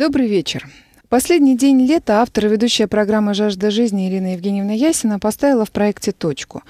Добрый вечер. Последний день лета автор и ведущая программы «Жажда жизни» Ирина Евгеньевна Ясина поставила в проекте точку.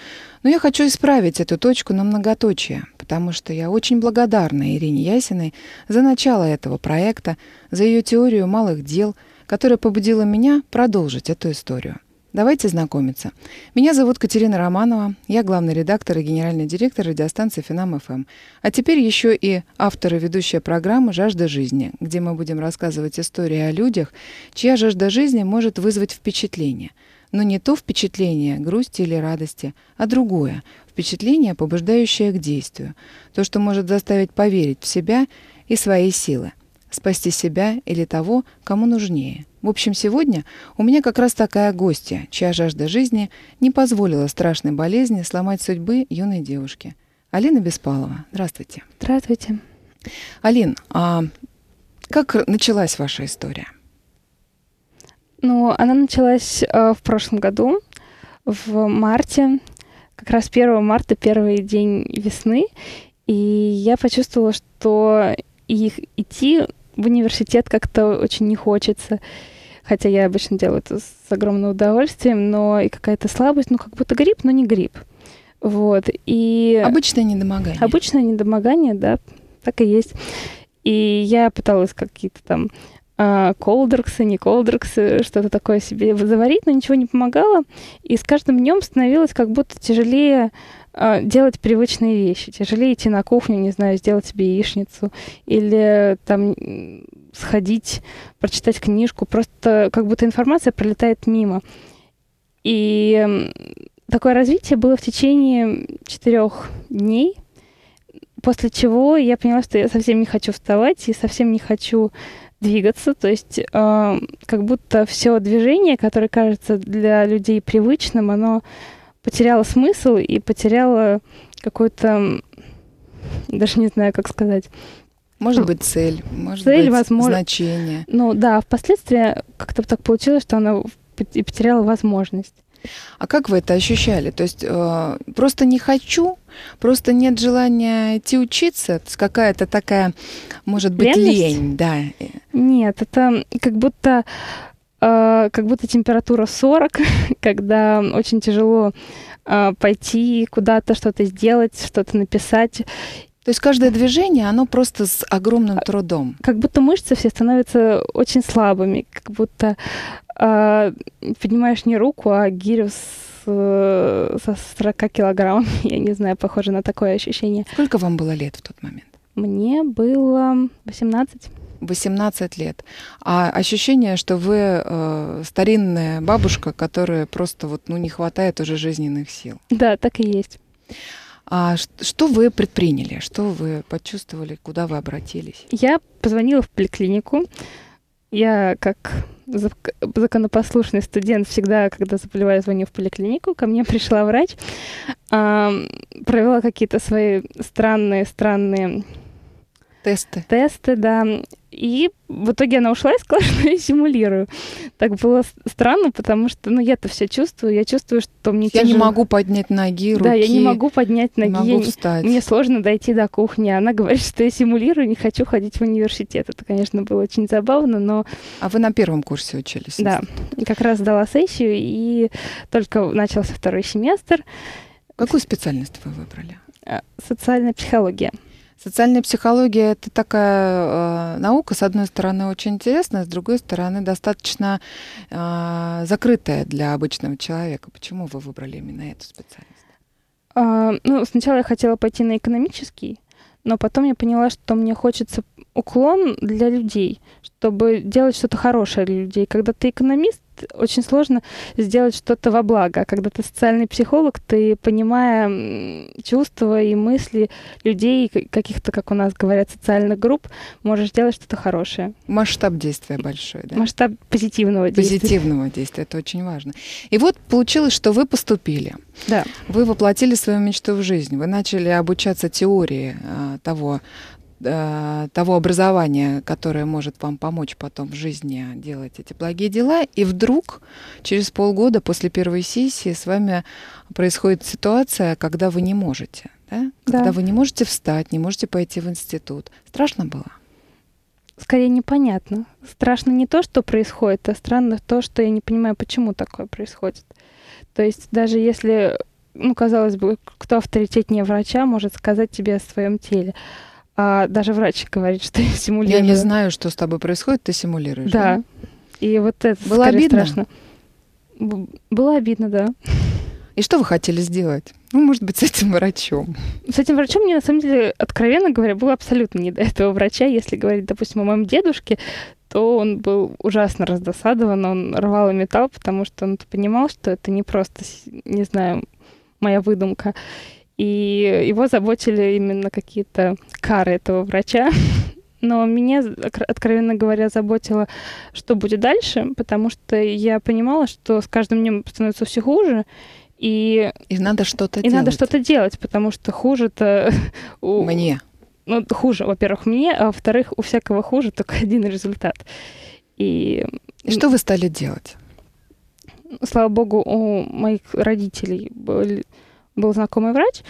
Но я хочу исправить эту точку на многоточие, потому что я очень благодарна Ирине Ясиной за начало этого проекта, за ее теорию малых дел, которая побудила меня продолжить эту историю. Давайте знакомиться. Меня зовут Катерина Романова, я главный редактор и генеральный директор радиостанции Финам ФМ. А теперь еще и автор и ведущая программы «Жажда жизни», где мы будем рассказывать истории о людях, чья жажда жизни может вызвать впечатление. Но не то впечатление грусти или радости, а другое – впечатление, побуждающее к действию. То, что может заставить поверить в себя и свои силы спасти себя или того, кому нужнее. В общем, сегодня у меня как раз такая гостья, чья жажда жизни не позволила страшной болезни сломать судьбы юной девушки. Алина Беспалова. Здравствуйте. Здравствуйте. Алин, а как началась ваша история? Ну, она началась э, в прошлом году, в марте, как раз 1 марта, первый день весны, и я почувствовала, что их идти в университет как-то очень не хочется. Хотя я обычно делаю это с огромным удовольствием, но и какая-то слабость, ну, как будто грипп, но не грипп. Вот. И... Обычное недомогание. Обычное недомогание, да, так и есть. И я пыталась какие-то там а, колдроксы, не колдроксы, что-то такое себе заварить, но ничего не помогало. И с каждым днем становилось как будто тяжелее делать привычные вещи. Тяжелее идти на кухню, не знаю, сделать себе яичницу или там сходить, прочитать книжку. Просто как будто информация пролетает мимо. И такое развитие было в течение четырех дней, после чего я поняла, что я совсем не хочу вставать и совсем не хочу двигаться, то есть э, как будто все движение, которое кажется для людей привычным, оно потеряла смысл и потеряла какую-то, даже не знаю, как сказать. Может быть, цель, может цель, быть, возможно... значение. Ну да, впоследствии как-то так получилось, что она и потеряла возможность. А как вы это ощущали? То есть э, просто не хочу, просто нет желания идти учиться, какая-то такая, может быть, Ленность? лень, да? Нет, это как будто как будто температура 40, когда очень тяжело а, пойти куда-то, что-то сделать, что-то написать. То есть каждое движение, оно просто с огромным а, трудом. Как будто мышцы все становятся очень слабыми, как будто э, поднимаешь не руку, а гирю с, со 40 килограмм. Я не знаю, похоже на такое ощущение. Сколько вам было лет в тот момент? Мне было 18. 18 лет. А ощущение, что вы э, старинная бабушка, которая просто вот ну не хватает уже жизненных сил. Да, так и есть. А что вы предприняли? Что вы почувствовали? Куда вы обратились? Я позвонила в поликлинику. Я как законопослушный студент всегда, когда заболеваю, звоню в поликлинику. Ко мне пришла врач, провела какие-то свои странные, странные Тесты. Тесты, да. И в итоге она ушла и сказала, что я симулирую. Так было странно, потому что, ну, я-то все чувствую, я чувствую, что мне Я тяжело. не могу поднять ноги, руки. Да, я не могу поднять ноги. Не могу встать. Мне сложно дойти до кухни. Она говорит, что я симулирую, не хочу ходить в университет. Это, конечно, было очень забавно, но... А вы на первом курсе учились? Да. И как раз дала сессию, и только начался второй семестр. Какую специальность вы выбрали? А, социальная психология. Социальная психология это такая э, наука, с одной стороны, очень интересная, с другой стороны, достаточно э, закрытая для обычного человека. Почему вы выбрали именно эту специальность? А, ну, сначала я хотела пойти на экономический, но потом я поняла, что мне хочется уклон для людей, чтобы делать что-то хорошее для людей. Когда ты экономист, очень сложно сделать что-то во благо. А когда ты социальный психолог, ты, понимая чувства и мысли людей, каких-то, как у нас говорят, социальных групп, можешь сделать что-то хорошее. Масштаб действия большой, да? Масштаб позитивного действия. Позитивного действия, это очень важно. И вот получилось, что вы поступили. Да. Вы воплотили свою мечту в жизнь. Вы начали обучаться теории а, того, Э, того образования, которое может вам помочь потом в жизни делать эти благие дела, и вдруг через полгода после первой сессии с вами происходит ситуация, когда вы не можете, да? когда да. вы не можете встать, не можете пойти в институт. Страшно было? скорее непонятно. Страшно не то, что происходит, а странно то, что я не понимаю, почему такое происходит. То есть даже если, ну, казалось бы, кто авторитетнее врача может сказать тебе о своем теле, а даже врач говорит, что я симулирую. Я не знаю, что с тобой происходит, ты симулируешь. Да. да? И вот это Было обидно? страшно. Было обидно, да. И что вы хотели сделать? Ну, может быть, с этим врачом. С этим врачом мне, на самом деле, откровенно говоря, было абсолютно не до этого врача. Если говорить, допустим, о моем дедушке, то он был ужасно раздосадован, он рвал и металл, потому что он понимал, что это не просто, не знаю, моя выдумка. И его заботили именно какие-то кары этого врача. Но меня, откровенно говоря, заботило, что будет дальше, потому что я понимала, что с каждым днем становится все хуже, и, и надо что-то и делать. надо что-то делать, потому что хуже-то... Мне. Ну, хуже, во-первых, мне, а во-вторых, у всякого хуже только один результат. И... и что вы стали делать? Слава богу, у моих родителей был, был знакомый врач,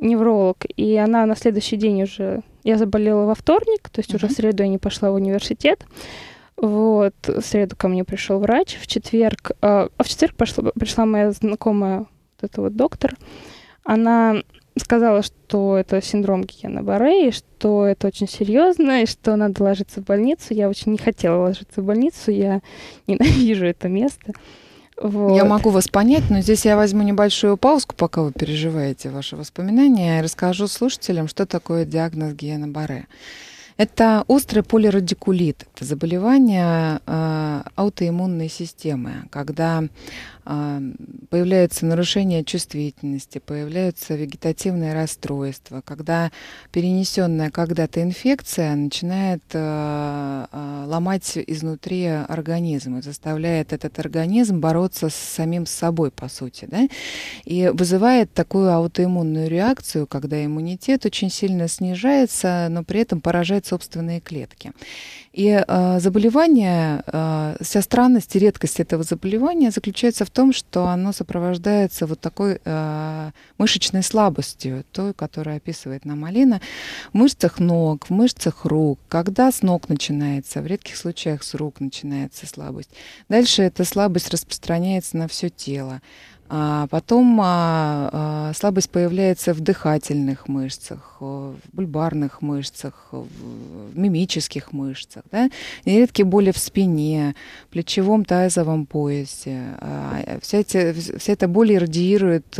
невролог, и она на следующий день уже... Я заболела во вторник, то есть уже в среду я не пошла в университет. Вот, в среду ко мне пришел врач, в четверг... А, а в четверг пошла, пришла моя знакомая вот эта вот доктор, она сказала, что это синдром Гиена Барре, и что это очень серьезно, и что надо ложиться в больницу. Я очень не хотела ложиться в больницу, я ненавижу это место. Вот. Я могу вас понять, но здесь я возьму небольшую паузу, пока вы переживаете ваши воспоминания, и расскажу слушателям, что такое диагноз Гиена Барре. Это острый полирадикулит. Это заболевание э, аутоиммунной системы, когда появляются нарушения чувствительности, появляются вегетативные расстройства, когда перенесенная когда-то инфекция начинает э, э, ломать изнутри организм и заставляет этот организм бороться с самим собой, по сути. Да? И вызывает такую аутоиммунную реакцию, когда иммунитет очень сильно снижается, но при этом поражает собственные клетки. И э, заболевание, э, вся странность и редкость этого заболевания заключается в том, что оно сопровождается вот такой э, мышечной слабостью, той, которую описывает нам Алина, в мышцах ног, в мышцах рук. Когда с ног начинается, в редких случаях с рук начинается слабость. Дальше эта слабость распространяется на все тело. А потом а, а, слабость появляется в дыхательных мышцах, в бульбарных мышцах, в мимических мышцах. Да? Нередки боли в спине, плечевом тазовом поясе. А, вся, эти, вся эта боль радиирует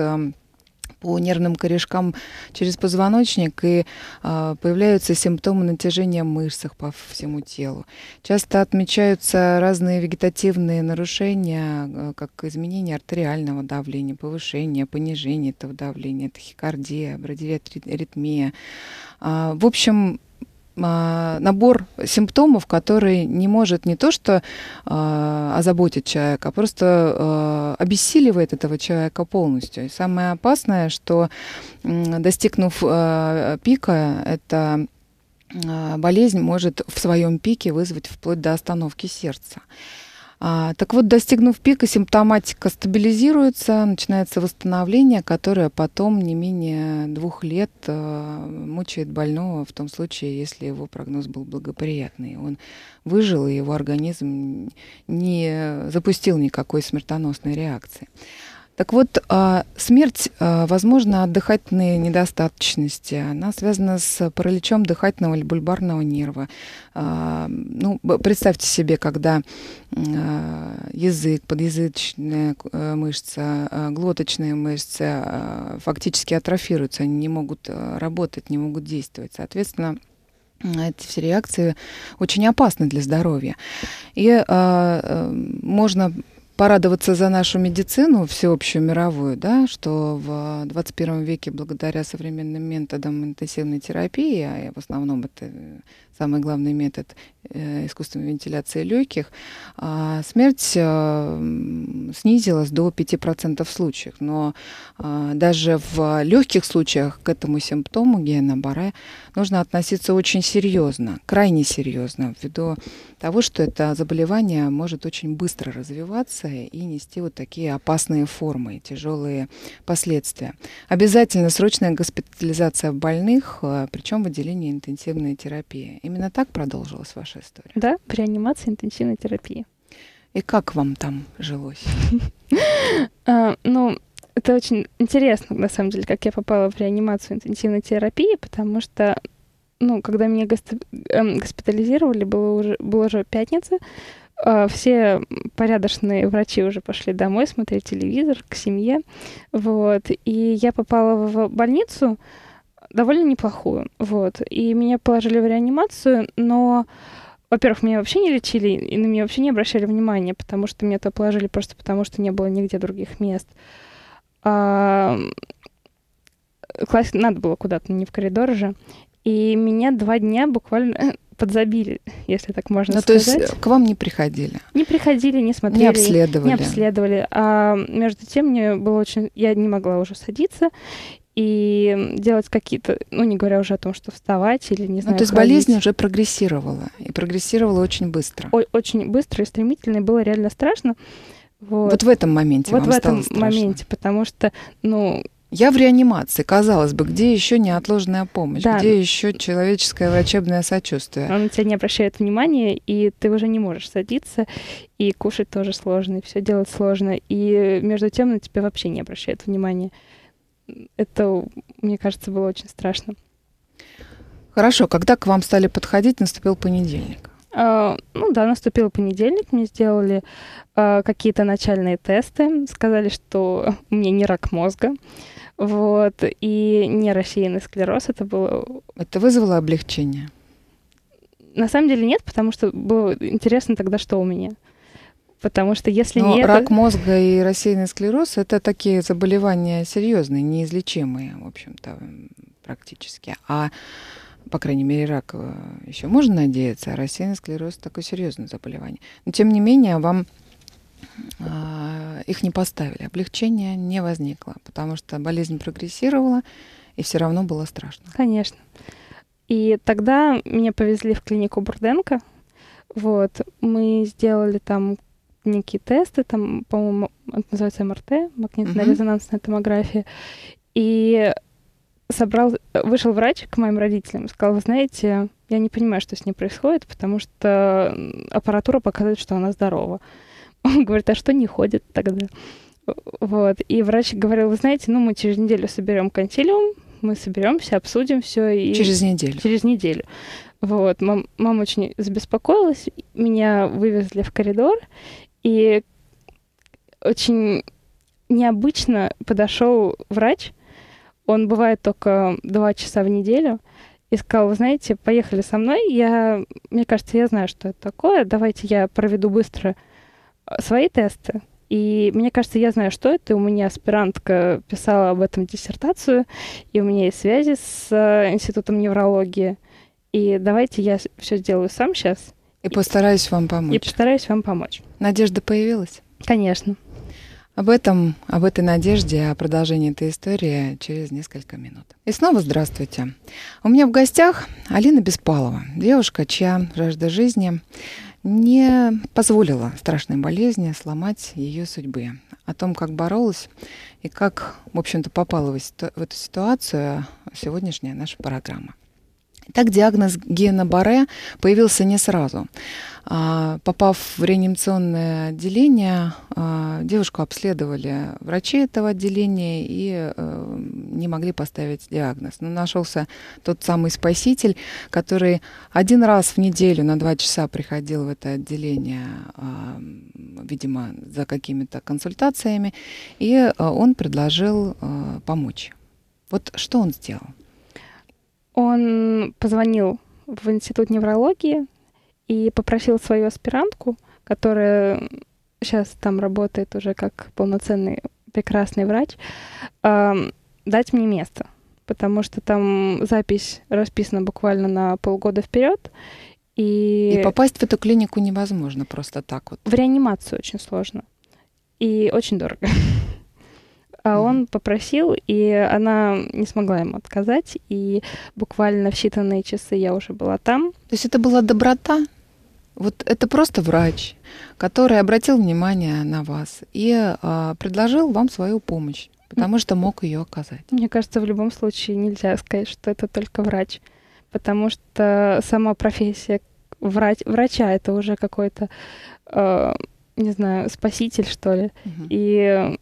по нервным корешкам через позвоночник, и э, появляются симптомы натяжения в мышцах по всему телу. Часто отмечаются разные вегетативные нарушения, э, как изменение артериального давления, повышение, понижение этого давления, тахикардия, брадиаритмия. Э, в общем, а, набор симптомов, который не может не то что э, озаботить человека, а просто э, обессиливает этого человека полностью. И самое опасное, что э, достигнув э, пика, это болезнь может в своем пике вызвать вплоть до остановки сердца. А, так вот, достигнув пика, симптоматика стабилизируется, начинается восстановление, которое потом не менее двух лет а, мучает больного в том случае, если его прогноз был благоприятный. Он выжил, и его организм не запустил никакой смертоносной реакции. Так вот, а, смерть, а, возможно, от дыхательной недостаточности. Она связана с параличом дыхательного или бульбарного нерва. А, ну, представьте себе, когда язык, подъязычная э, мышца, глоточные мышцы фактически атрофируются, они не могут работать, не могут действовать. Соответственно, эти все реакции очень опасны для здоровья. И э, можно порадоваться за нашу медицину всеобщую мировую, да, что в 21 веке благодаря современным методам интенсивной терапии, а в основном это самый главный метод э, искусственной вентиляции легких, а смерть э, снизилась до 5% случаев. Но а, даже в легких случаях к этому симптому гена Барре нужно относиться очень серьезно, крайне серьезно, ввиду того, что это заболевание может очень быстро развиваться и нести вот такие опасные формы, тяжелые последствия. Обязательно срочная госпитализация больных, э, причем в отделении интенсивной терапии. Именно так продолжилась ваша история? Да, в реанимации интенсивной терапии. И как вам там жилось? А, ну, это очень интересно, на самом деле, как я попала в реанимацию интенсивной терапии, потому что, ну, когда меня эм, госпитализировали, было уже, была уже пятница, а, все порядочные врачи уже пошли домой смотреть телевизор, к семье, вот, и я попала в больницу довольно неплохую, вот, и меня положили в реанимацию, но во-первых, меня вообще не лечили, и на меня вообще не обращали внимания, потому что меня то положили просто потому, что не было нигде других мест. А, класть надо было куда-то, не в коридор же. И меня два дня буквально подзабили, если так можно ну, сказать. То есть к вам не приходили? Не приходили, не смотрели. Не обследовали? Не обследовали. А между тем мне было очень... Я не могла уже садиться и делать какие-то, ну, не говоря уже о том, что вставать или, не знаю, ну, То есть ходить. болезнь уже прогрессировала, и прогрессировала очень быстро. О- очень быстро и стремительно, и было реально страшно. Вот, вот в этом моменте Вот в этом страшно. моменте, потому что, ну, я в реанимации, казалось бы, где еще неотложная помощь, Да. где еще человеческое врачебное сочувствие. он на тебя не обращает внимания, и ты уже не можешь садиться, и кушать тоже сложно, и все делать сложно, и между тем на тебя вообще не обращает внимания. Это, мне кажется, было очень страшно. Хорошо, когда к вам стали подходить, наступил понедельник. А, ну да, наступил понедельник, мне сделали а, какие-то начальные тесты, сказали, что у меня не рак мозга, вот, и не рассеянный склероз, это было... Это вызвало облегчение? На самом деле нет, потому что было интересно тогда, что у меня. Потому что если Но нет... рак мозга и рассеянный склероз — это такие заболевания серьезные, неизлечимые, в общем-то, практически. А по крайней мере, рак э, еще можно надеяться, а рассеянный склероз такое серьезное заболевание. Но тем не менее, вам э, их не поставили, облегчения не возникло, потому что болезнь прогрессировала, и все равно было страшно. Конечно. И тогда меня повезли в клинику Бурденко. Вот. Мы сделали там некие тесты, там, по-моему, это называется МРТ, магнитно-резонансная томография. И собрал, вышел врач к моим родителям и сказал, вы знаете, я не понимаю, что с ней происходит, потому что аппаратура показывает, что она здорова. Он говорит, а что не ходит тогда? Вот. И врач говорил, вы знаете, ну мы через неделю соберем консилиум, мы соберемся, обсудим все. И... Через неделю. Через неделю. Вот. Мам, мама очень забеспокоилась, меня вывезли в коридор, и очень необычно подошел врач, он бывает только два часа в неделю, и сказал, вы знаете, поехали со мной, я, мне кажется, я знаю, что это такое, давайте я проведу быстро свои тесты, и мне кажется, я знаю, что это. У меня аспирантка писала об этом диссертацию, и у меня есть связи с Институтом неврологии. И давайте я все сделаю сам сейчас. И постараюсь вам помочь. И постараюсь вам помочь. Надежда появилась? Конечно. Об этом, об этой надежде, о продолжении этой истории через несколько минут. И снова здравствуйте. У меня в гостях Алина Беспалова, девушка, чья жажда жизни не позволила страшной болезни сломать ее судьбы. О том, как боролась и как, в общем-то, попала в, эту ситуацию сегодняшняя наша программа. Так диагноз Гена Баре появился не сразу. Попав в реанимационное отделение, девушку обследовали врачи этого отделения и э, не могли поставить диагноз. Но нашелся тот самый спаситель, который один раз в неделю на два часа приходил в это отделение, видимо, за какими-то консультациями, и э, он предложил э, помочь. Вот что он сделал? Он позвонил в институт неврологии и попросил свою аспирантку, которая сейчас там работает уже как полноценный прекрасный врач, э, дать мне место, потому что там запись расписана буквально на полгода вперед. И... и попасть в эту клинику невозможно просто так вот. В реанимацию очень сложно. И очень дорого. А он попросил, и она не смогла ему отказать. И буквально в считанные часы я уже была там. То есть это была доброта? Вот это просто врач, который обратил внимание на вас и а, предложил вам свою помощь, потому что мог ее оказать. Мне кажется, в любом случае нельзя сказать, что это только врач, потому что сама профессия врач, врача это уже какой-то, э, не знаю, спаситель, что ли. Угу. И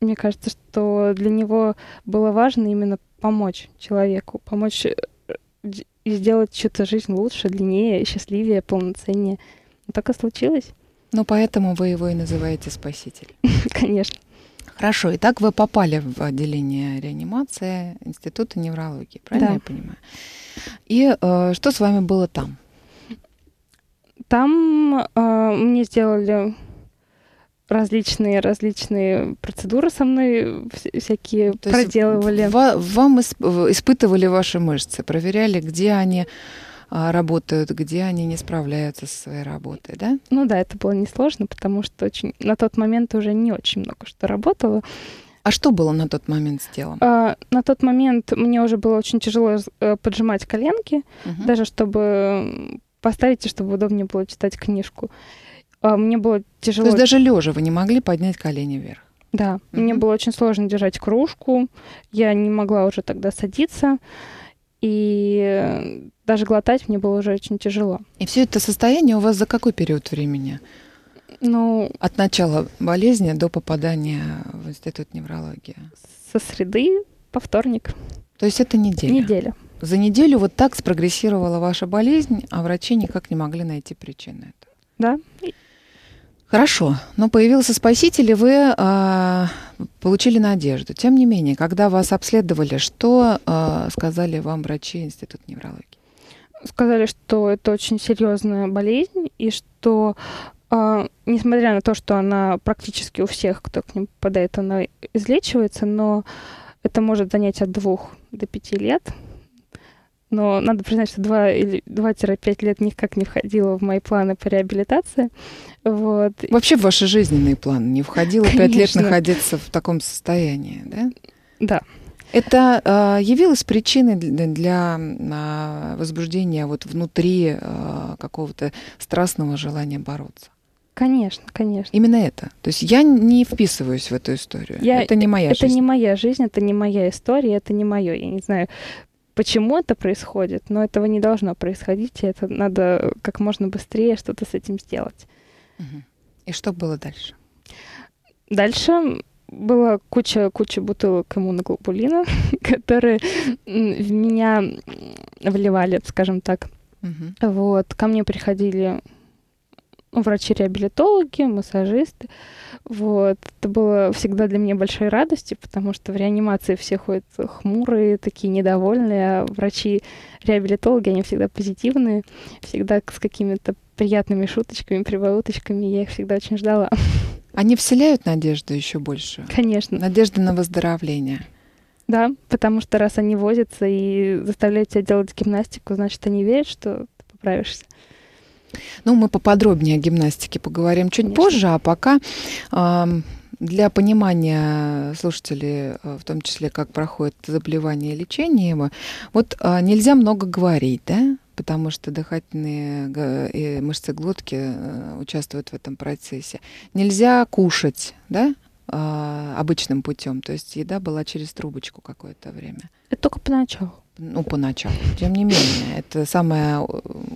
мне кажется, что для него было важно именно помочь человеку, помочь э, сделать чью-то жизнь лучше, длиннее, счастливее, полноценнее. Так и случилось. Ну, поэтому вы его и называете спаситель. Конечно. Хорошо, итак, вы попали в отделение реанимации Института неврологии, правильно да. я понимаю? И э, что с вами было там? Там э, мне сделали различные различные процедуры со мной всякие То проделывали. вам испытывали ваши мышцы, проверяли, где они а, работают, где они не справляются со своей работой, да? Ну да, это было несложно, потому что очень на тот момент уже не очень много что работало. А что было на тот момент с телом? А, на тот момент мне уже было очень тяжело э, поджимать коленки, угу. даже чтобы поставить, чтобы удобнее было читать книжку. Мне было тяжело. То есть даже лежа вы не могли поднять колени вверх? Да, угу. мне было очень сложно держать кружку. Я не могла уже тогда садиться. И даже глотать мне было уже очень тяжело. И все это состояние у вас за какой период времени? Ну, от начала болезни до попадания в институт неврологии? Со среды по вторник. То есть это неделя? Неделя. За неделю вот так спрогрессировала ваша болезнь, а врачи никак не могли найти причины этого? Да. Хорошо, но появился спаситель, и вы э, получили надежду. Тем не менее, когда вас обследовали, что э, сказали вам врачи Института неврологии? Сказали, что это очень серьезная болезнь, и что э, несмотря на то, что она практически у всех, кто к ним попадает, она излечивается, но это может занять от двух до пяти лет. Но надо признать, что 2 или 2-5 лет никак не входило в мои планы по реабилитации. Вот. Вообще в ваши жизненные планы не входило Конечно. 5 лет находиться в таком состоянии, да? Да. Это э, явилось причиной для, для э, возбуждения вот внутри э, какого-то страстного желания бороться? Конечно, конечно. Именно это. То есть я не вписываюсь в эту историю. Я, это не моя это жизнь. Это не моя жизнь, это не моя история, это не мое. Я не знаю, почему это происходит, но этого не должно происходить, и это надо как можно быстрее что-то с этим сделать. И что было дальше? Дальше была куча, куча бутылок иммуноглобулина, которые в меня вливали, скажем так. Угу. Вот, ко мне приходили врачи-реабилитологи, массажисты. Вот. Это было всегда для меня большой радостью, потому что в реанимации все ходят хмурые, такие недовольные, а врачи-реабилитологи, они всегда позитивные, всегда с какими-то приятными шуточками, прибауточками. Я их всегда очень ждала. Они вселяют надежду еще больше? Конечно. Надежда на выздоровление. Да, потому что раз они возятся и заставляют тебя делать гимнастику, значит, они верят, что ты поправишься. Ну, мы поподробнее о гимнастике поговорим чуть Конечно. позже, а пока для понимания слушателей, э, в том числе, как проходит заболевание и лечение его, вот а, нельзя много говорить, да, потому что дыхательные и мышцы глотки э, участвуют в этом процессе. Нельзя кушать, да, а, обычным путем, то есть еда была через трубочку какое-то время. Это только поначалу ну, поначалу. Тем не менее, это самое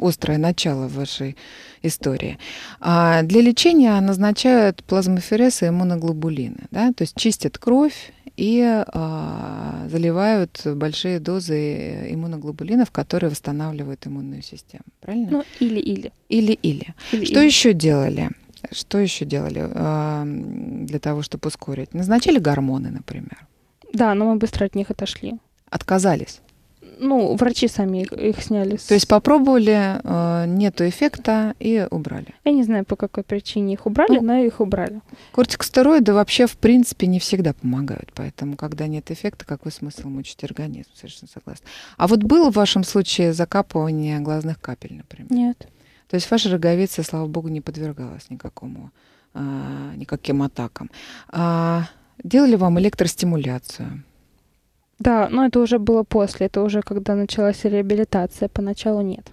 острое начало вашей истории. А для лечения назначают плазмоферез и иммуноглобулины, да, то есть чистят кровь и а, заливают большие дозы иммуноглобулинов, которые восстанавливают иммунную систему. Правильно? Ну, или-или. Или-или. Что еще делали? Что еще делали а, для того, чтобы ускорить? Назначили гормоны, например. Да, но мы быстро от них отошли. Отказались? Ну, врачи сами их, их сняли. То есть попробовали, э, нету эффекта и убрали. Я не знаю, по какой причине их убрали, ну, но их убрали. Кортикостероиды вообще, в принципе, не всегда помогают. Поэтому, когда нет эффекта, какой смысл мучить организм? Совершенно согласна. А вот было в вашем случае закапывание глазных капель, например? Нет. То есть ваша роговица, слава богу, не подвергалась никакому, а, никаким атакам. А, делали вам электростимуляцию? Да, но это уже было после, это уже когда началась реабилитация, поначалу нет.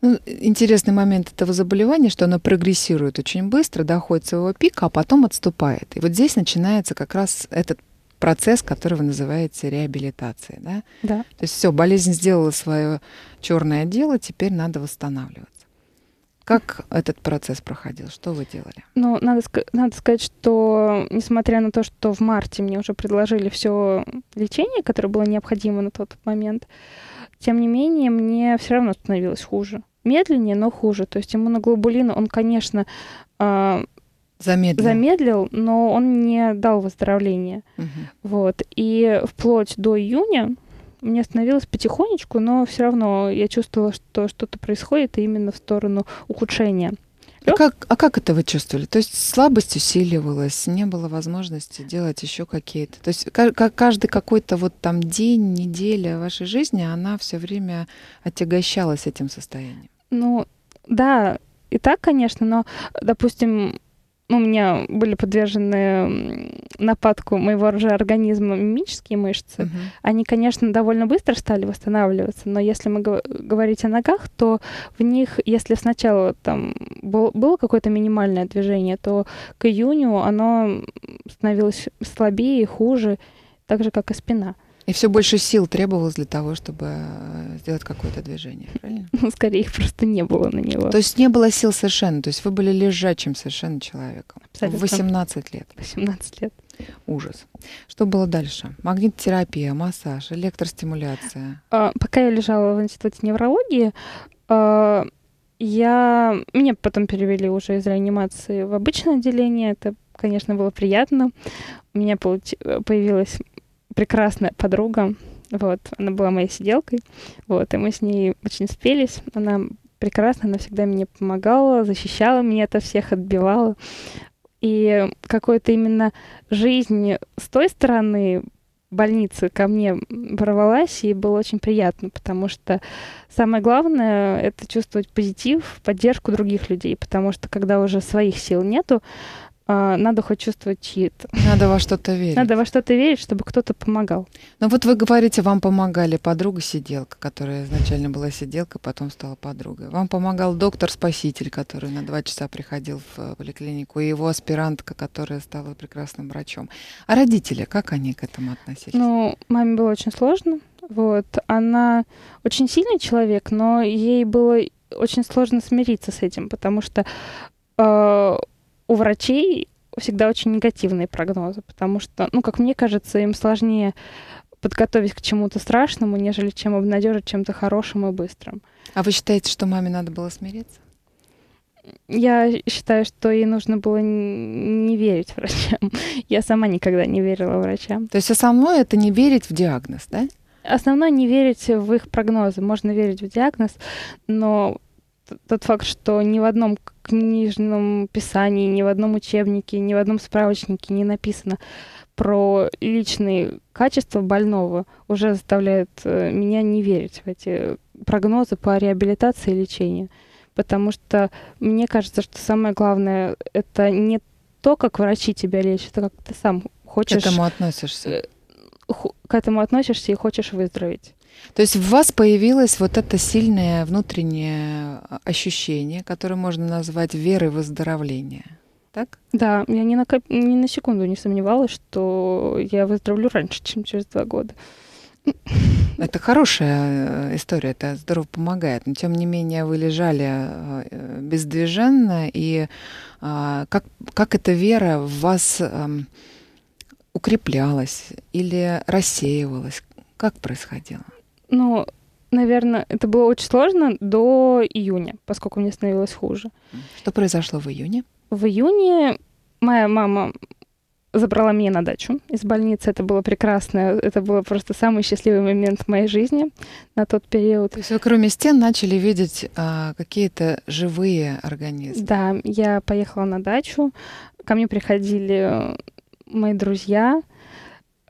Ну, интересный момент этого заболевания, что оно прогрессирует очень быстро, доходит своего пика, а потом отступает. И вот здесь начинается как раз этот процесс, который вы называете реабилитацией, да? Да. То есть все, болезнь сделала свое черное дело, теперь надо восстанавливаться. Как этот процесс проходил? Что вы делали? Ну, надо, надо сказать, что несмотря на то, что в марте мне уже предложили все лечение, которое было необходимо на тот момент, тем не менее, мне все равно становилось хуже. Медленнее, но хуже. То есть иммуноглобулин, он, конечно, э, замедлил. замедлил, но он не дал выздоровления. Угу. Вот. И вплоть до июня мне становилось потихонечку, но все равно я чувствовала, что что-то происходит именно в сторону ухудшения. А как, а как это вы чувствовали? То есть слабость усиливалась, не было возможности делать еще какие-то. То есть каждый какой-то вот там день, неделя вашей жизни, она все время отягощалась этим состоянием. Ну, да, и так, конечно, но, допустим, у меня были подвержены нападку моего же организма мимические мышцы. Мгм. Они, конечно, довольно быстро стали восстанавливаться, но если мы гов- говорить о ногах, то в них, если сначала там был- было какое-то минимальное движение, то к июню оно становилось слабее и хуже, так же, как и спина. И все больше сил требовалось для того, чтобы э, сделать какое-то движение, правильно? Ну, скорее, их просто не было на него. То есть не было сил совершенно. То есть вы были лежачим совершенно человеком. Абсолютно. В 18 лет. 18 лет. Ужас. Что было дальше? Магнитотерапия, массаж, электростимуляция. А, Пока я лежала в институте неврологии, а, я... Меня потом перевели уже из реанимации в обычное отделение. Это, конечно, было приятно. У меня получ- появилась прекрасная подруга. Вот, она была моей сиделкой. Вот, и мы с ней очень спелись. Она прекрасно, она всегда мне помогала, защищала меня от всех, отбивала. И какой-то именно жизнь с той стороны больницы ко мне ворвалась, и было очень приятно, потому что самое главное — это чувствовать позитив, поддержку других людей, потому что когда уже своих сил нету, надо хоть чувствовать чьи-то. Надо во что-то верить. Надо во что-то верить, чтобы кто-то помогал. Ну вот вы говорите, вам помогали подруга-сиделка, которая изначально была сиделкой, потом стала подругой. Вам помогал доктор-спаситель, который на два часа приходил в э, поликлинику, и его аспирантка, которая стала прекрасным врачом. А родители, как они к этому относились? Ну, маме было очень сложно. Вот. Она очень сильный человек, но ей было очень сложно смириться с этим, потому что э, у врачей всегда очень негативные прогнозы, потому что, ну, как мне кажется, им сложнее подготовить к чему-то страшному, нежели чем обнадежить чем-то хорошим и быстрым. А вы считаете, что маме надо было смириться? Я считаю, что ей нужно было не верить врачам. Я сама никогда не верила врачам. То есть основное это не верить в диагноз, да? Основное не верить в их прогнозы. Можно верить в диагноз, но тот факт, что ни в одном книжном писании, ни в одном учебнике, ни в одном справочнике не написано про личные качества больного, уже заставляет э, меня не верить в эти прогнозы по реабилитации и лечению. Потому что мне кажется, что самое главное это не то, как врачи тебя лечат, а как ты сам К хочешь этому относишься? К этому относишься и хочешь выздороветь. То есть в вас появилось вот это сильное внутреннее а, ощущение, которое можно назвать верой в выздоровление. Так? Да, я ни на, ни на секунду не сомневалась, что я выздоровлю раньше, чем через два года. Это хорошая э, история, это здорово помогает. Но тем не менее вы лежали э, бездвиженно, и а, как, как эта вера в вас эм, укреплялась или рассеивалась? Как происходило? Ну, наверное, это было очень сложно до июня, поскольку мне становилось хуже. Что произошло в июне? В июне моя мама забрала меня на дачу из больницы. Это было прекрасно. Это был просто самый счастливый момент в моей жизни на тот период. То есть вы кроме стен начали видеть а, какие-то живые организмы? Да, я поехала на дачу. Ко мне приходили мои друзья.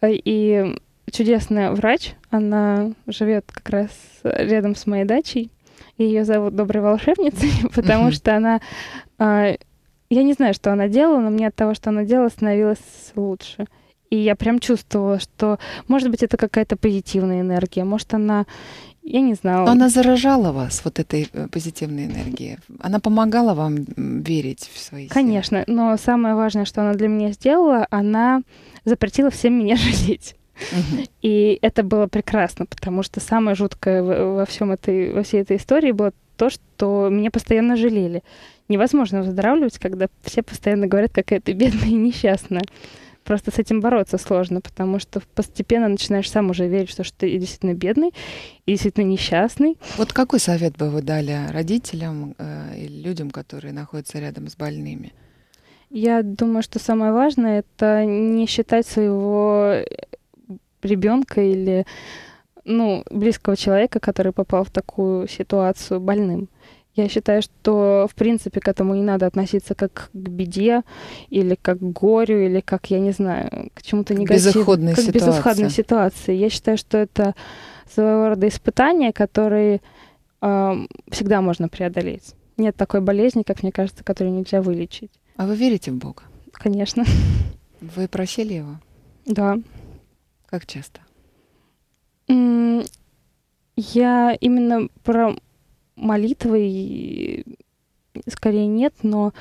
э, И чудесная врач, она живет как раз рядом с моей дачей. Ее зовут Доброй волшебницей, потому что она... а, Я не знаю, что она делала, но мне от того, что она делала, становилось лучше. И я прям чувствовала, что, может быть, это какая-то позитивная энергия, может, она Я не знала. Но она заражала вас вот этой э, позитивной энергией. Она помогала вам верить в свои Конечно, силы. но самое важное, что она для меня сделала, она запретила всем меня жалеть. И это было прекрасно, потому что самое жуткое во всем этой, во всей этой истории было то, что меня постоянно жалели. Невозможно выздоравливать, когда все постоянно говорят, какая ты бедная и несчастная. Просто с этим бороться сложно, потому что постепенно начинаешь сам уже верить, что, что ты действительно бедный и действительно несчастный. Вот какой совет бы вы дали родителям э, или людям, которые находятся рядом с больными? Я думаю, что самое важное это не считать своего ребенка или ну, близкого человека, который попал в такую ситуацию больным. Я считаю, что, в принципе, к этому не надо относиться как к беде или как к горю, или как, я не знаю, к чему-то негативному. Безысходной как ситуации. безысходной ситуации. Я считаю, что это своего рода испытания, которые э, всегда можно преодолеть. Нет такой болезни, как мне кажется, которую нельзя вылечить. А вы верите в Бога? Конечно. Вы просили его? Да. Как часто? Я именно про молитвы скорее нет, но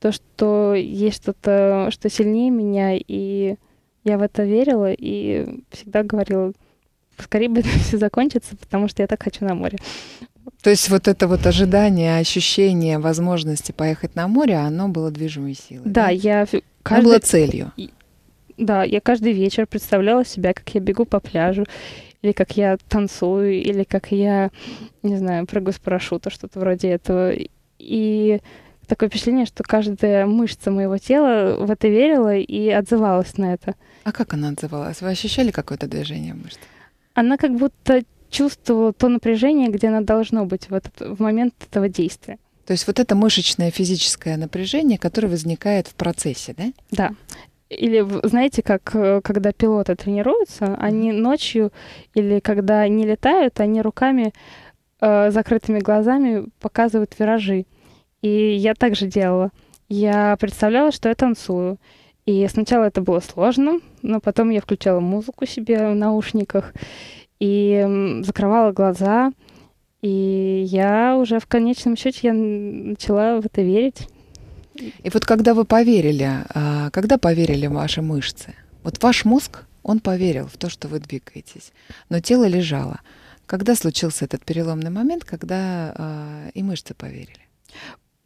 то, что есть что-то, что сильнее меня, и я в это верила, и всегда говорила, скорее бы это все закончится, потому что я так хочу на море. То есть вот это вот ожидание, ощущение возможности поехать на море, оно было движимой силой. Да, да? я... Каждый... Оно было целью. Да, я каждый вечер представляла себя, как я бегу по пляжу, или как я танцую, или как я, не знаю, прыгаю с парашюта, что-то вроде этого. И такое впечатление, что каждая мышца моего тела в это верила и отзывалась на это. А как она отзывалась? Вы ощущали какое-то движение мышц? Она как будто чувствовала то напряжение, где она должно быть в, этот, в момент этого действия. То есть вот это мышечное физическое напряжение, которое возникает в процессе, да? Да. Или знаете, как э, когда пилоты тренируются, они ночью или когда не летают, они руками э, закрытыми глазами показывают виражи. И я также делала. Я представляла, что я танцую. И сначала это было сложно, но потом я включала музыку себе в наушниках и закрывала глаза. И я уже в конечном счете я начала в это верить. И вот когда вы поверили, а, когда поверили ваши мышцы? Вот ваш мозг, он поверил в то, что вы двигаетесь, но тело лежало. Когда случился этот переломный момент, когда э, и мышцы поверили?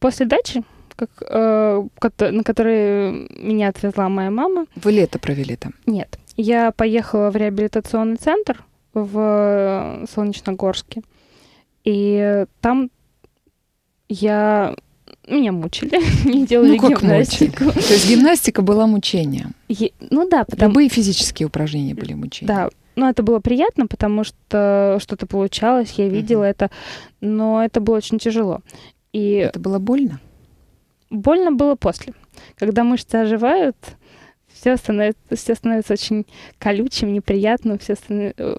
После дачи, как, э, на которой меня отвезла моя мама. Вы лето провели там? Нет. Я поехала в реабилитационный центр в Солнечногорске. И там я меня мучили, мне делали ну, гимнастику. Мучили? То есть гимнастика была мучением? Е- ну да. Потому... Любые физические упражнения были мучением? Да, ну, это было приятно, потому что что-то получалось, я видела uh-huh. это, но это было очень тяжело. И это было больно? Больно было после. Когда мышцы оживают, все становится, все становится очень колючим, неприятным, все,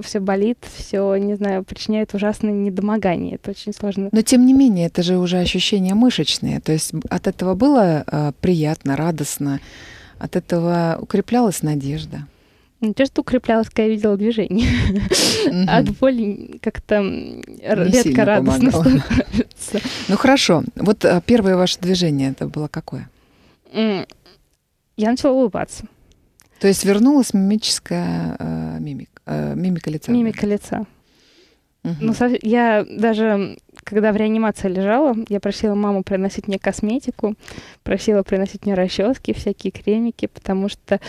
все болит, все, не знаю, причиняет ужасное недомогание. Это очень сложно. Но тем не менее, это же уже ощущения мышечные. То есть от этого было э, приятно, радостно, от этого укреплялась надежда. Надежда укреплялась, когда я видела движение. От боли как-то редко радостно становится. Ну хорошо. Вот а, первое ваше движение это было какое? Я начала улыбаться. То есть вернулась мимическая э, мимик, э, мимика лица. Мимика лица. Угу. Ну, я даже, когда в реанимации лежала, я просила маму приносить мне косметику, просила приносить мне расчески, всякие кремики, потому что,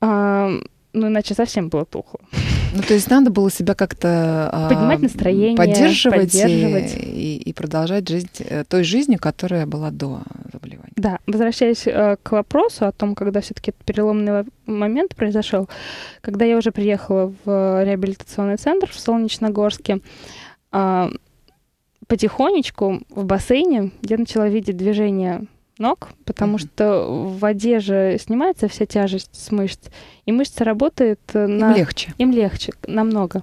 э, ну, иначе совсем было тухло. Ну, то есть надо было себя как-то а, поднимать настроение, поддерживать, поддерживать. И, и продолжать жить э, той жизнью, которая была до заболевания. Да, возвращаясь э, к вопросу о том, когда все-таки этот переломный момент произошел, когда я уже приехала в реабилитационный центр в Солнечногорске, э, потихонечку в бассейне я начала видеть движение ног, потому mm-hmm. что в воде же снимается вся тяжесть с мышц, и мышцы работают на... Им легче. Им легче, намного.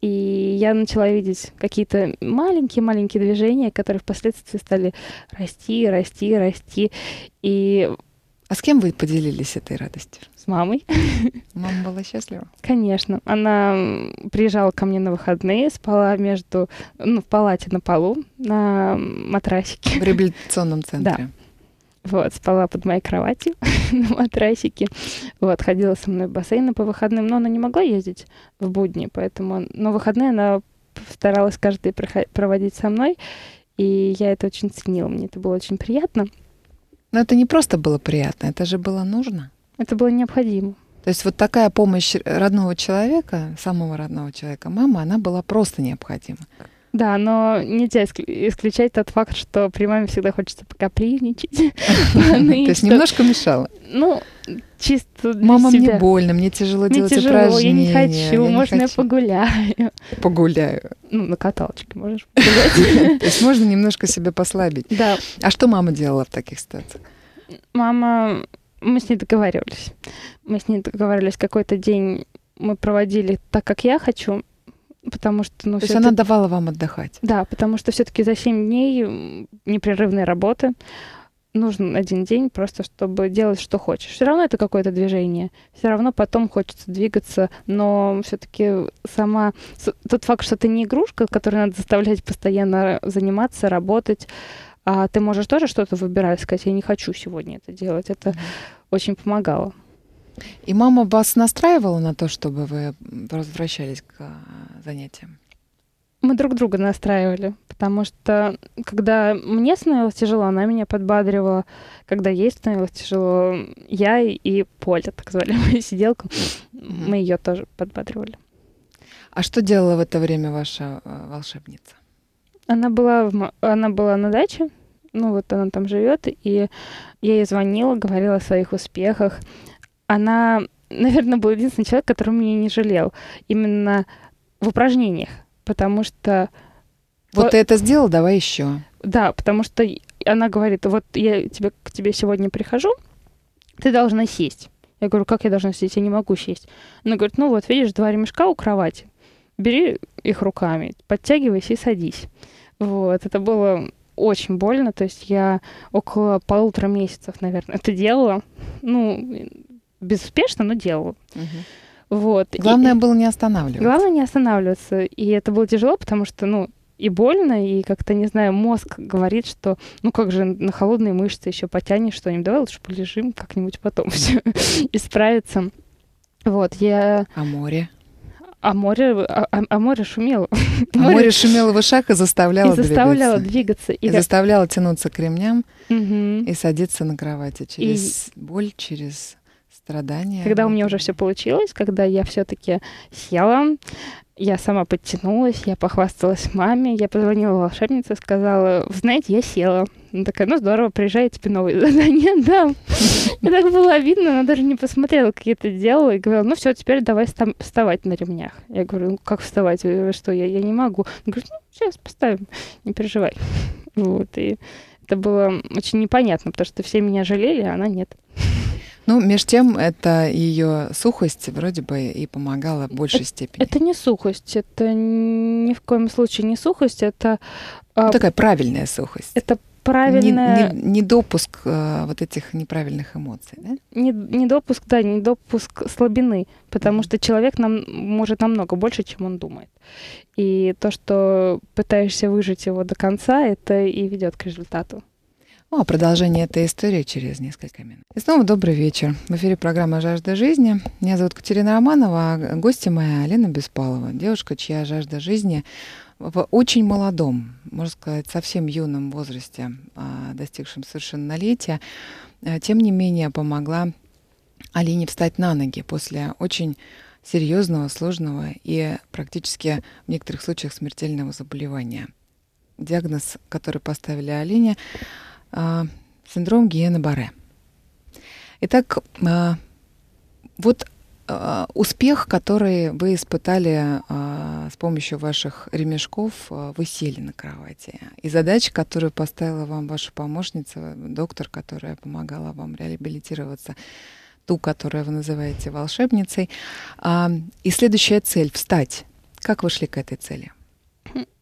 И я начала видеть какие-то маленькие-маленькие движения, которые впоследствии стали расти, расти, расти. И А с кем вы поделились этой радостью? С мамой. Мама была счастлива? Конечно. Она приезжала ко мне на выходные, спала между, ну, в палате на полу, на матрасике. В реабилитационном центре. Да. Вот, спала под моей кроватью на матрасике. Вот, ходила со мной в бассейн по выходным, но она не могла ездить в будни, поэтому... Но выходные она старалась каждый проводить со мной, и я это очень ценила, мне это было очень приятно. Но это не просто было приятно, это же было нужно. Это было необходимо. То есть вот такая помощь родного человека, самого родного человека, мамы, она была просто необходима. Да, но нельзя исключать тот факт, что при маме всегда хочется покапризничать. То есть немножко мешало. Ну, чисто Мама, мне больно, мне тяжело делать упражнения. я не хочу, можно я погуляю. Погуляю. Ну, на каталочке можешь погулять. То есть можно немножко себя послабить. Да. А что мама делала в таких ситуациях? Мама... Мы с ней договаривались. Мы с ней договаривались какой-то день мы проводили так, как я хочу, потому что... Ну, То есть она давала вам отдыхать? Да, потому что все-таки за 7 дней непрерывной работы нужен один день просто, чтобы делать, что хочешь. Все равно это какое-то движение. Все равно потом хочется двигаться, но все-таки сама тот факт, что ты не игрушка, которую надо заставлять постоянно заниматься, работать, а ты можешь тоже что-то выбирать, сказать, я не хочу сегодня это делать. Это mm-hmm. очень помогало. И мама вас настраивала на то, чтобы вы возвращались к а, занятиям? Мы друг друга настраивали, потому что когда мне становилось тяжело, она меня подбадривала. Когда ей становилось тяжело, я и Поля, так звали мою сиделку, мы ее тоже подбадривали. А что делала в это время ваша а, волшебница? Она была, в, она была на даче, ну вот она там живет, и я ей звонила, говорила о своих успехах она, наверное, был единственный человек, который меня не жалел. Именно в упражнениях. Потому что... Вот, вот ты это сделал, давай еще. Да, потому что она говорит, вот я тебе, к тебе сегодня прихожу, ты должна сесть. Я говорю, как я должна сесть? Я не могу сесть. Она говорит, ну вот, видишь, два ремешка у кровати. Бери их руками, подтягивайся и садись. Вот, это было очень больно, то есть я около полутора месяцев, наверное, это делала. Ну, безуспешно, но делала. Угу. Вот. Главное и, было не останавливаться. Главное не останавливаться. И это было тяжело, потому что, ну, и больно, и как-то, не знаю, мозг говорит, что ну как же на холодные мышцы еще потянешь что-нибудь, давай лучше полежим, как-нибудь потом все исправится. Вот, я... А море? А море, а, а, а море шумело. А море, море шумело в ушах и заставляло, и заставляло двигаться. И, и да... заставляло тянуться к ремням угу. и садиться на кровати через и... боль, через страдания. Когда у меня уже все получилось, когда я все-таки села, я сама подтянулась, я похвасталась маме, я позвонила волшебнице, сказала, знаете, я села. Она такая, ну здорово, приезжай, тебе новые задания дам. Мне так было обидно, она даже не посмотрела, как я это делала, и говорила, ну все, теперь давай вставать на ремнях. Я говорю, ну как вставать, что, я, я не могу. Она говорит, ну сейчас поставим, не переживай. Вот, и это было очень непонятно, потому что все меня жалели, а она нет. Ну, меж тем, это ее сухость вроде бы и помогала в большей это, степени. Это не сухость, это ни в коем случае не сухость, это... Ну, такая правильная сухость. Это правильная... Не, не, не допуск э, вот этих неправильных эмоций, да? Не, не допуск, да, не допуск слабины, потому mm-hmm. что человек нам может намного больше, чем он думает. И то, что пытаешься выжить его до конца, это и ведет к результату. Ну, а продолжение этой истории через несколько минут. И снова добрый вечер. В эфире программа «Жажда жизни». Меня зовут Катерина Романова, а гостья моя Алина Беспалова. Девушка, чья жажда жизни в очень молодом, можно сказать, совсем юном возрасте, а, достигшем совершеннолетия, а, тем не менее помогла Алине встать на ноги после очень серьезного, сложного и практически в некоторых случаях смертельного заболевания. Диагноз, который поставили Алине, синдром Гиена Баре. Итак, а, вот а, успех, который вы испытали с помощью ваших ремешков, вы сели на кровати. И задача, которую поставила вам ваша помощница, доктор, которая помогала вам реабилитироваться, ту, которую вы называете волшебницей. И следующая цель — встать. Как вы шли к этой цели?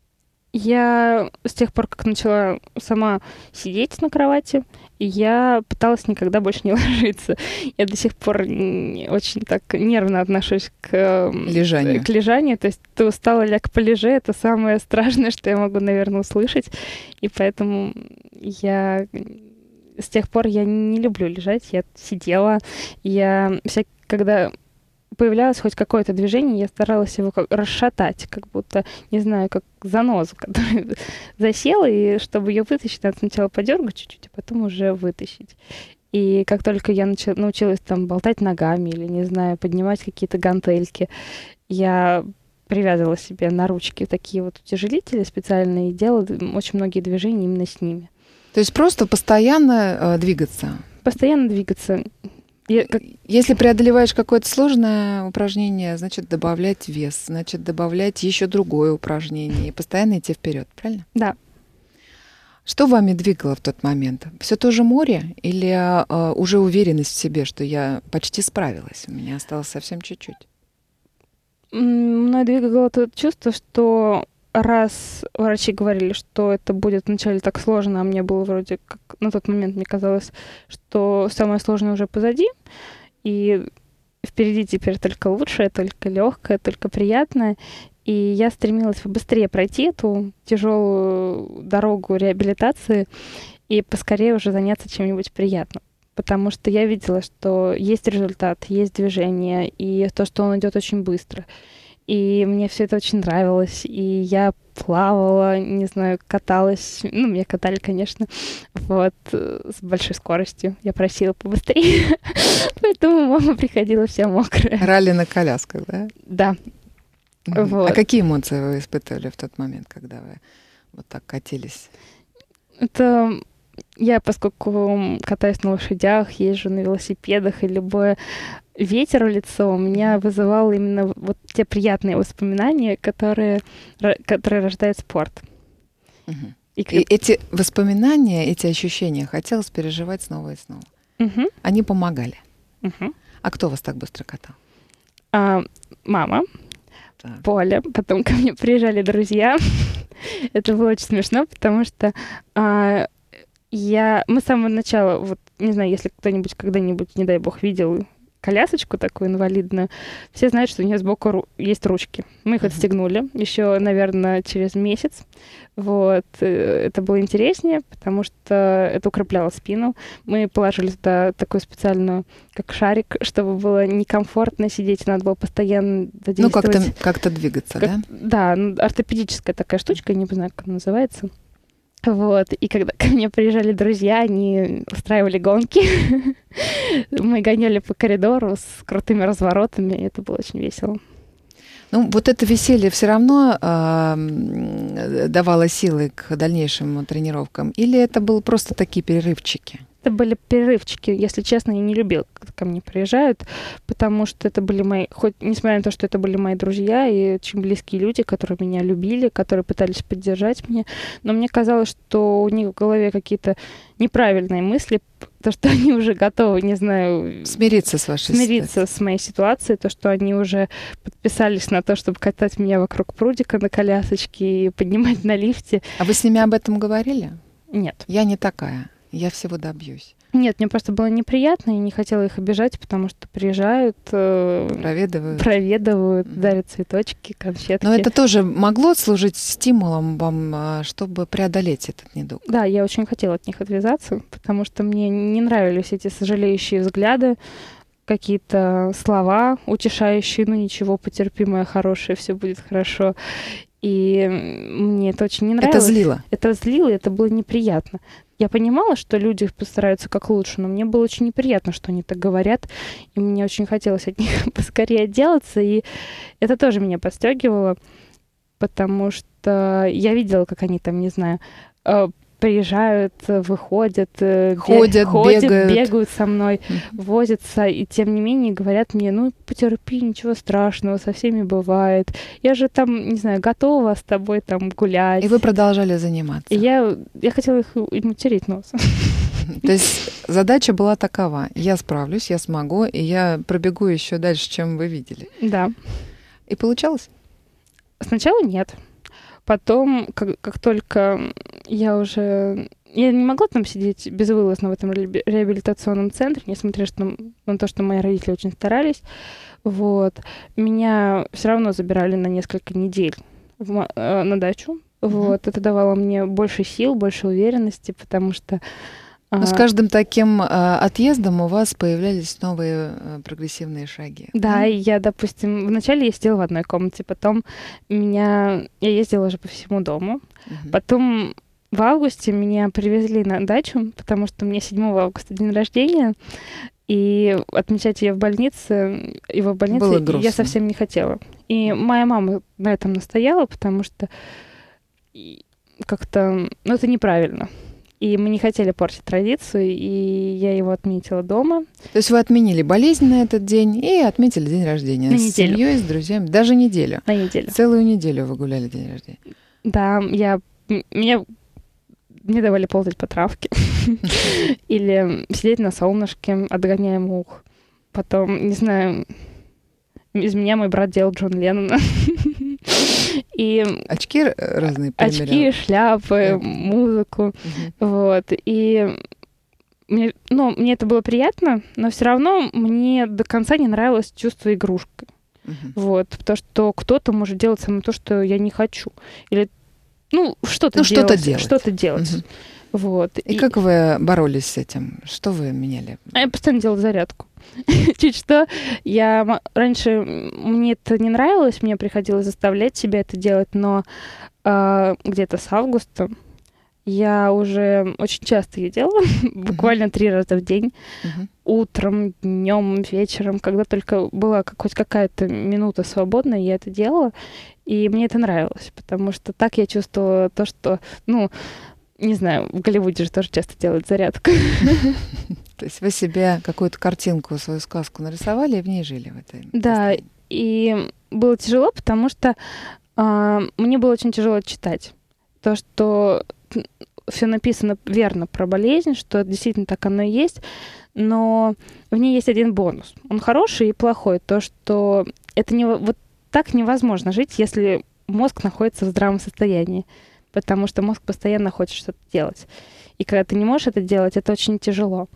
Я с тех пор, как начала сама сидеть на кровати, я пыталась никогда больше не ложиться. Я до сих пор очень так нервно отношусь к лежанию. К лежанию. То есть ты устала, ляг полежи, это самое страшное, что я могу, наверное, услышать. И поэтому я с тех пор я не люблю лежать. Я сидела, я когда появлялось хоть какое-то движение, я старалась его как расшатать, как будто, не знаю, как занозу, которая засела, и чтобы ее вытащить, надо сначала подергать чуть-чуть, а потом уже вытащить. И как только я нач... научилась там болтать ногами или, не знаю, поднимать какие-то гантельки, я привязывала себе на ручки такие вот утяжелители специальные и делала очень многие движения именно с ними. То есть просто постоянно э, двигаться? Постоянно двигаться. Если преодолеваешь какое-то сложное упражнение, значит добавлять вес, значит добавлять еще другое упражнение и постоянно идти вперед, правильно? Да. Что вами двигало в тот момент? Все то же море или э, уже уверенность в себе, что я почти справилась, у меня осталось совсем чуть-чуть? Мной двигало то чувство, что раз врачи говорили, что это будет вначале так сложно, а мне было вроде как на тот момент мне казалось, что самое сложное уже позади, и впереди теперь только лучшее, только легкое, только приятное. И я стремилась побыстрее пройти эту тяжелую дорогу реабилитации и поскорее уже заняться чем-нибудь приятным. Потому что я видела, что есть результат, есть движение, и то, что он идет очень быстро. И мне все это очень нравилось. И я плавала, не знаю, каталась. Ну, меня катали, конечно, вот, с большой скоростью. Я просила побыстрее. Поэтому мама приходила вся мокрая. Ралли на колясках, да? Да. Вот. А какие эмоции вы испытывали в тот момент, когда вы вот так катились? Это я, поскольку катаюсь на лошадях, езжу на велосипедах, и любое ветер в лицо у меня вызывал именно вот те приятные воспоминания, которые, которые рождает спорт. Угу. И, и эти воспоминания, эти ощущения хотелось переживать снова и снова. Угу. Они помогали. Угу. А кто вас так быстро катал? А, мама, так. Поля, потом ко мне приезжали друзья. Это было очень смешно, потому что а, я... Мы с самого начала, вот, не знаю, если кто-нибудь когда-нибудь, не дай бог, видел колясочку такую инвалидную, все знают, что у нее сбоку ру- есть ручки. Мы их отстегнули еще, наверное, через месяц. Вот. Э, это было интереснее, потому что это укрепляло спину. Мы положили туда такую специальную, как шарик, чтобы было некомфортно сидеть, надо было постоянно Ну, как-то, как-то двигаться, как, да? Да, ну, ортопедическая такая штучка, не знаю, как она называется. Вот, и когда ко мне приезжали друзья, они устраивали гонки. Мы гоняли по коридору с крутыми разворотами, и это было очень весело. Ну, вот это веселье все равно э, давало силы к дальнейшим тренировкам? Или это было просто такие перерывчики? Это были перерывчики. Если честно, я не любил, когда ко мне приезжают, потому что это были мои, хоть несмотря на то, что это были мои друзья и очень близкие люди, которые меня любили, которые пытались поддержать меня, но мне казалось, что у них в голове какие-то неправильные мысли, то, что они уже готовы, не знаю... Смириться с вашей Смириться ситуацией. с моей ситуацией, то, что они уже подписались на то, чтобы катать меня вокруг прудика на колясочке и поднимать на лифте. А вы с ними об этом говорили? Нет. Я не такая я всего добьюсь. Нет, мне просто было неприятно, и не хотела их обижать, потому что приезжают, э, проведывают, проведывают mm-hmm. дарят цветочки, конфетки. Но это тоже могло служить стимулом вам, а, чтобы преодолеть этот недуг? Да, я очень хотела от них отвязаться, потому что мне не нравились эти сожалеющие взгляды, какие-то слова утешающие, ну ничего, потерпи, моя хорошая, все будет хорошо. И мне это очень не нравилось. Это злило? Это злило, это было неприятно я понимала, что люди постараются как лучше, но мне было очень неприятно, что они так говорят, и мне очень хотелось от них поскорее отделаться, и это тоже меня подстегивало, потому что я видела, как они там, не знаю, э, приезжают, выходят, э, ходят, ходят бегают. бегают со мной, возятся, и тем не менее говорят мне, ну, потерпи, ничего страшного, со всеми бывает. Я же там, не знаю, готова с тобой там гулять. И вы продолжали заниматься. И я, я хотела их материть нос. То есть задача была такова. Я справлюсь, я смогу, и я пробегу еще дальше, чем вы видели. Да. И получалось? Сначала нет Потом, как, как только я уже... Я не могла там сидеть безвылазно в этом реабилитационном центре, несмотря на то, что мои родители очень старались. Вот. Меня все равно забирали на несколько недель в, э, на дачу. Mm-hmm. Вот. Это давало мне больше сил, больше уверенности, потому что но с а. каждым таким э, отъездом у вас появлялись новые э, прогрессивные шаги. Да, и я, допустим, вначале я сидела в одной комнате, потом меня я ездила уже по всему дому, угу. потом в августе меня привезли на дачу, потому что у меня 7 августа день рождения, и отмечать ее в больнице, его в больнице Было я совсем не хотела. И моя мама на этом настояла, потому что как-то, ну, это неправильно. И мы не хотели портить традицию, и я его отметила дома. То есть вы отменили болезнь на этот день и отметили день рождения на с неделю. семьей, с друзьями, даже неделю. На неделю. Целую неделю вы гуляли день рождения. Да, я меня мне давали ползать по травке или сидеть на солнышке, отгоняя мух. Потом, не знаю, из меня мой брат делал Джон Леннона. И очки разные примерял. Очки, шляпы, музыку. Угу. Вот. И мне, ну, мне это было приятно, но все равно мне до конца не нравилось чувство игрушки. Угу. Вот, потому что кто-то может делать со мной то, что я не хочу. Или, ну, что-то ну, делать. Что-то делать. Что-то делать. Угу. Вот. И, и как вы боролись с этим? Что вы меняли? А я постоянно делала зарядку. Чуть что, я раньше мне это не нравилось, мне приходилось заставлять себя это делать, но э, где-то с августа я уже очень часто ее делала, буквально три раза в день, утром, днем, вечером, когда только была хоть какая-то минута свободная, я это делала, и мне это нравилось, потому что так я чувствовала то, что, ну, не знаю, в Голливуде же тоже часто делают зарядку. То есть вы себе какую-то картинку, свою сказку нарисовали и в ней жили в этой Да, и было тяжело, потому что э, мне было очень тяжело читать. То, что все написано верно про болезнь, что действительно так оно и есть, но в ней есть один бонус. Он хороший и плохой. То, что это не, вот так невозможно жить, если мозг находится в здравом состоянии, потому что мозг постоянно хочет что-то делать. И когда ты не можешь это делать, это очень тяжело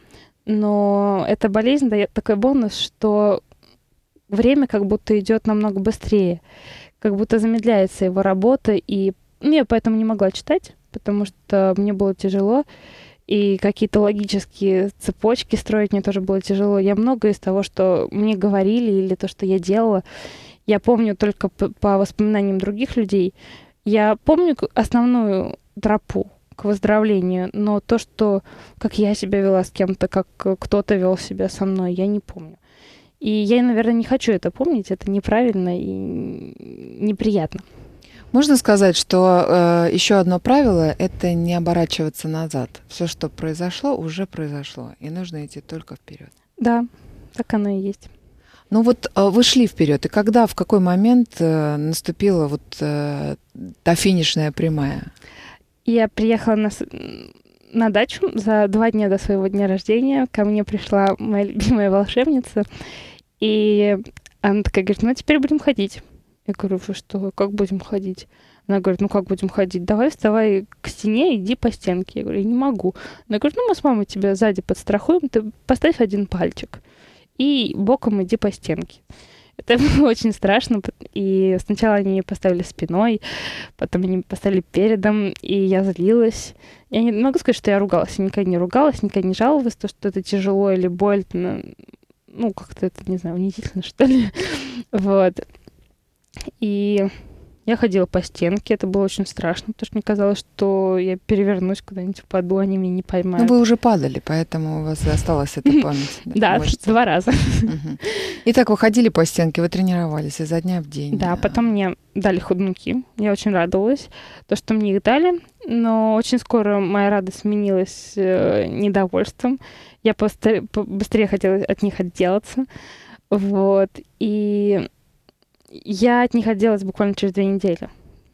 но эта болезнь дает такой бонус, что время как будто идет намного быстрее, как будто замедляется его работа, и ну, я поэтому не могла читать, потому что мне было тяжело, и какие-то логические цепочки строить мне тоже было тяжело. Я многое из того, что мне говорили или то, что я делала, я помню только по воспоминаниям других людей. Я помню основную тропу, к выздоровлению, но то, что как я себя вела с кем-то, как кто-то вел себя со мной, я не помню. И я, наверное, не хочу это помнить, это неправильно и неприятно. Можно сказать, что э, еще одно правило это не оборачиваться назад. Все, что произошло, уже произошло, и нужно идти только вперед. Да, так оно и есть. Ну вот э, вы шли вперед, и когда, в какой момент э, наступила вот э, та финишная прямая? Я приехала на, на дачу за два дня до своего дня рождения. Ко мне пришла моя любимая волшебница. И она такая говорит, ну, теперь будем ходить. Я говорю, вы что, как будем ходить? Она говорит, ну как будем ходить? Давай вставай к стене, иди по стенке. Я говорю, я не могу. Она говорит, ну мы с мамой тебя сзади подстрахуем, ты поставь один пальчик и боком иди по стенке. Это было очень страшно. И сначала они меня поставили спиной, потом они поставили передом, и я злилась. Я не могу сказать, что я ругалась. Я никогда не ругалась, никогда не жаловалась, то, что это тяжело или больно. Ну, как-то это, не знаю, унизительно, что ли. вот. И я ходила по стенке, это было очень страшно, потому что мне казалось, что я перевернусь куда-нибудь, упаду, они меня не поймают. Ну, вы уже падали, поэтому у вас осталась эта память. Да, два раза. Итак, вы ходили по стенке, вы тренировались изо дня в день. Да, потом мне дали ходунки, я очень радовалась, то, что мне их дали, но очень скоро моя радость сменилась э, недовольством. Я быстрее хотела от них отделаться. Вот. И я от них отделалась буквально через две недели,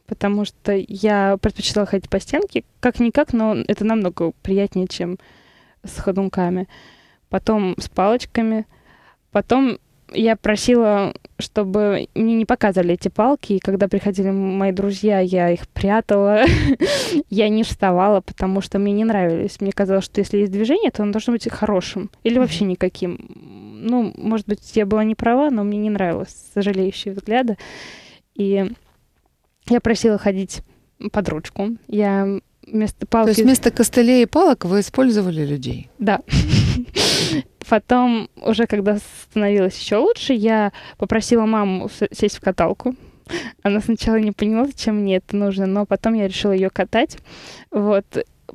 потому что я предпочитала ходить по стенке, как-никак, но это намного приятнее, чем с ходунками. Потом с палочками. Потом я просила, чтобы мне не показывали эти палки, и когда приходили мои друзья, я их прятала, я не вставала, потому что мне не нравились. Мне казалось, что если есть движение, то оно должно быть хорошим или вообще никаким. Ну, может быть, я была не права, но мне не нравилось сожалеющие взгляды. И я просила ходить под ручку. Я вместо палки... То есть вместо костылей и палок вы использовали людей? Да. Потом, уже когда становилось еще лучше, я попросила маму сесть в каталку. Она сначала не поняла, зачем мне это нужно, но потом я решила ее катать. Вот,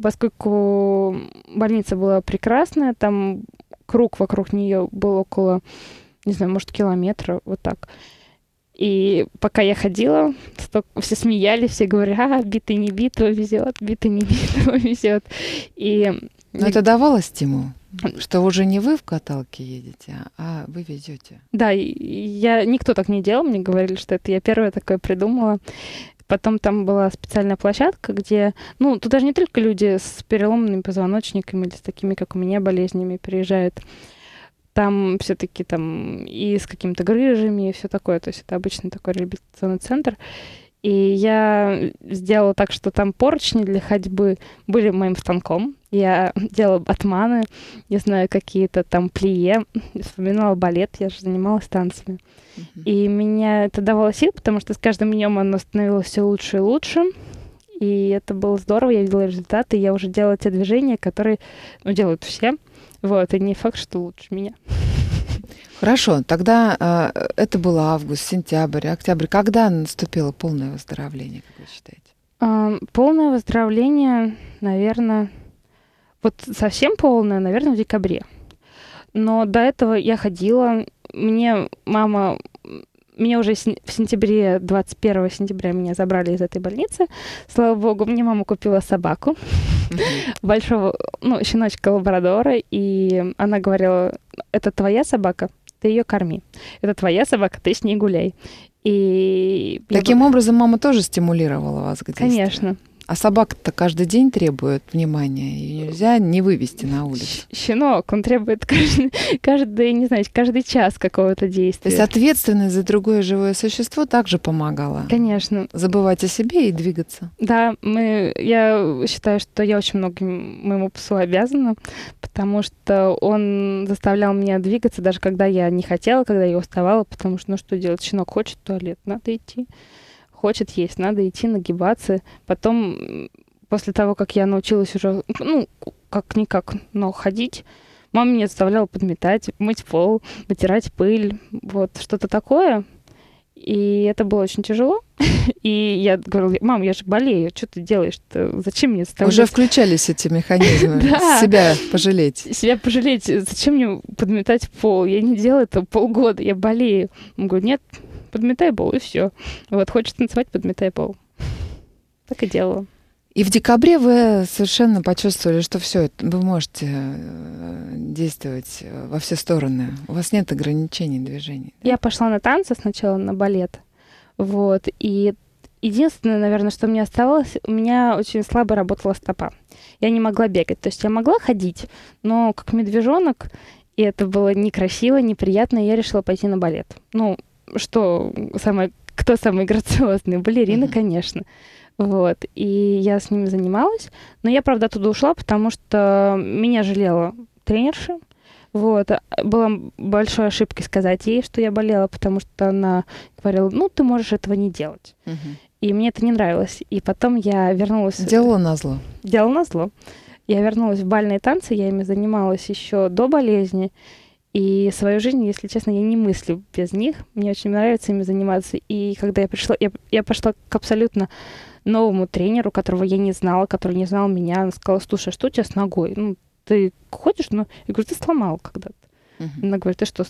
поскольку больница была прекрасная, там круг вокруг нее был около, не знаю, может, километра, вот так. И пока я ходила, все смеялись, все говорят, а, битый не битого везет, битый не битого везет. И... Но это давало стимул? Что уже не вы в каталке едете, а вы везете. Да, я никто так не делал, мне говорили, что это я первая такое придумала. Потом там была специальная площадка, где, ну, тут даже не только люди с переломанными позвоночниками или с такими, как у меня, болезнями приезжают там все-таки там и с какими-то грыжами и все такое. То есть это обычный такой реабилитационный центр. И я сделала так, что там поручни для ходьбы были моим станком. Я делала батманы, не знаю, какие-то там плие, вспоминала балет, я же занималась танцами. Uh-huh. И меня это давало сил, потому что с каждым днем оно становилось все лучше и лучше. И это было здорово, я видела результаты, я уже делала те движения, которые ну, делают все. Вот, и не факт, что лучше меня. Хорошо, тогда э, это был август, сентябрь, октябрь. Когда наступило полное выздоровление, как вы считаете? Э, полное выздоровление, наверное, вот совсем полное, наверное, в декабре. Но до этого я ходила, мне мама меня уже в сентябре, 21 сентября меня забрали из этой больницы. Слава богу, мне мама купила собаку. Большого, ну, щеночка лабрадора. И она говорила, это твоя собака, ты ее корми. Это твоя собака, ты с ней гуляй. И Таким я... образом мама тоже стимулировала вас к действию. Конечно. А собака-то каждый день требует внимания, и нельзя не вывести на улицу. Щенок, он требует каждый, каждый, не знаю, каждый час какого-то действия. То есть ответственность за другое живое существо также помогала. Конечно. Забывать о себе и двигаться. Да, мы, я считаю, что я очень многим моему псу обязана, потому что он заставлял меня двигаться, даже когда я не хотела, когда я уставала, потому что, ну что делать, щенок хочет в туалет, надо идти хочет есть, надо идти нагибаться. Потом, после того, как я научилась уже, ну, как-никак, но ходить, мама меня заставляла подметать, мыть пол, вытирать пыль, вот, что-то такое. И это было очень тяжело. И я говорила, мам, я же болею, что ты делаешь -то? Зачем мне заставлять? Уже включались эти механизмы. Себя пожалеть. Себя пожалеть. Зачем мне подметать пол? Я не делаю это полгода, я болею. Он говорит, нет, подметай пол, и все. Вот, хочешь танцевать, подметай пол. Так и делала. И в декабре вы совершенно почувствовали, что все, вы можете э, действовать э, во все стороны. У вас нет ограничений движений. Да? Я пошла на танцы сначала, на балет. Вот. И единственное, наверное, что мне оставалось, у меня очень слабо работала стопа. Я не могла бегать. То есть я могла ходить, но как медвежонок, и это было некрасиво, неприятно, и я решила пойти на балет. Ну, что самое, кто самый грациозный? Балерина, mm-hmm. конечно. Вот. И я с ними занималась. Но я, правда, оттуда ушла, потому что меня жалела тренерша. Вот. Была большой ошибкой сказать ей, что я болела, потому что она говорила, ну, ты можешь этого не делать. Угу. И мне это не нравилось. И потом я вернулась... Делала на зло. Делала на зло. Я вернулась в бальные танцы, я ими занималась еще до болезни. И свою жизнь, если честно, я не мыслю без них. Мне очень нравится ими заниматься. И когда я пришла, я, я пошла к абсолютно новому тренеру, которого я не знала, который не знал меня. Она сказала, слушай, а что у тебя с ногой? Ну, ты ходишь? Ну, я говорю, ты сломал когда-то. Uh-huh. Она говорит, ты что?